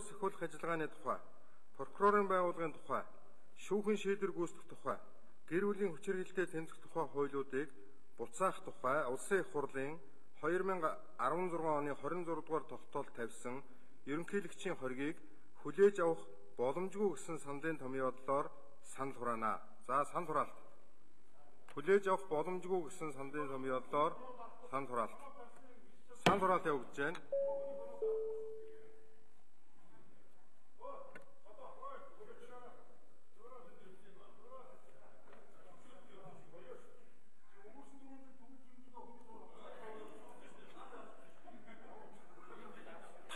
хууль сахиулах ажиллагааны тухай, прокурорын байгууллагын тухай, шүүхийн шийдвэр гүйцэтгэх тухай, гэр бүлийн хүчирхийлэлтэд тэмцэх тухай хуулиудыг буцаах тухай Улсын их хурлын 2016 оны 26 дугаар тогтоолд тавьсан ерөнхийлөгчийн хоргийг хүлээж авах боломжгүй гэсэн саналын томьёо бодлоор санал хураана. За санал хураалт. Хүлээж авах боломжгүй гэсэн саналын томьёо бодлоор санал хураалт. Санал хураалт явагдаж байна.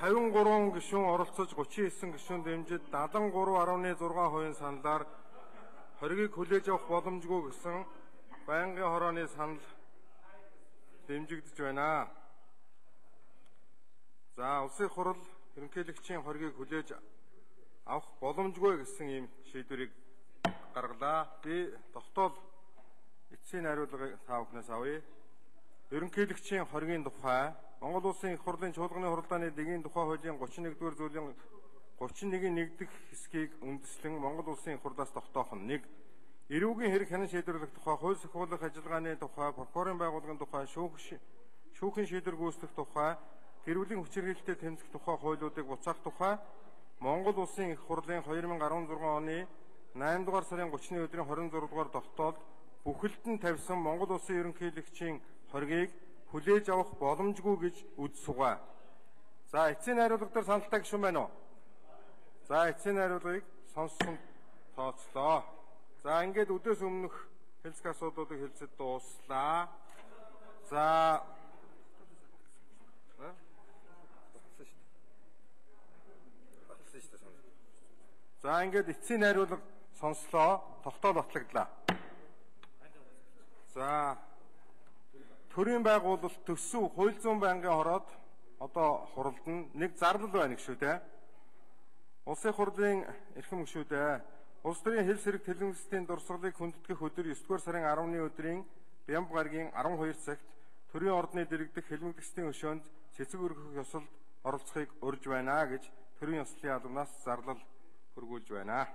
Тавин гишүүн оролцож 39 гишүүн дэмжиж 73.6% саналаар хоргийг хүлээж авах боломжгүй гэсэн байнгын хорооны санал дэмжигдэж байна. За улсын хурал ерөнхийлөгчийн хоргийг хүлээж авах боломжгүй гэсэн ийм шийдвэрийг гаргалаа. Би тогтоол эцсийн хариулгыг та бүхнээс авъя. Ерөнхийлөгчийн хоргийн тухай Монгол Улсын их хурлын чуулганы хуралдааны дэгийн тухай хуулийн 31-р зүйлийн 31-ийн 1-р хэсгийг үндэслэн Монгол Улсын их хурлаас тогтоох нь 1 Эрүүгийн хэрэг хянан шийдвэрлэх тухай, хууль сахиулах ажиллагааны тухай, прокурорын байгууллагын тухай, шүүхийн шийдвэр гүйцэтгэх тухай, гэр бүлийн хүчирхийлэлтэд тэмцэх тухай хуулиудыг буцаах тухай Монгол Улсын их хурлын 2016 оны 8 дугаар сарын 30-ны өдрийн 26 дугаар тогтоолд бүхэлд нь тавьсан Монгол Улсын ерөнхийлөгчийн хоргийг хүлээж авах боломжгүй гэж үз сугаа. За эцсийн хариулга дээр саналтай гишүүн байна уу? За эцсийн хариулгыг сонссон тооцлоо. За ингээд өдөөс өмнөх хэлцэх асуудлуудыг хэлцэж дууслаа. За За ингээд эцсийн найруулга сонслоо. Тогтоол батлагдлаа. За төрийн байгуулалт төсөв хууль зүйн байнгын хороод одоо хуралд нь нэг зарлал байна гэх шүү дээ. Улсын хурлын эрхэм гишүүдээ Улс төрийн хэл сэрэг телевизийн дурсгалыг хүндэтгэх өдөр 9 дугаар сарын 10-ны өдрийн Бямб гарагийн 12 цагт төрийн ордны дэргэдэх хэлмэгдэсний өшөөнд цэцэг өргөх ёсолд оролцохыг урьж байна гэж төрийн ёслолын албанаас зарлал хөргүүлж байна.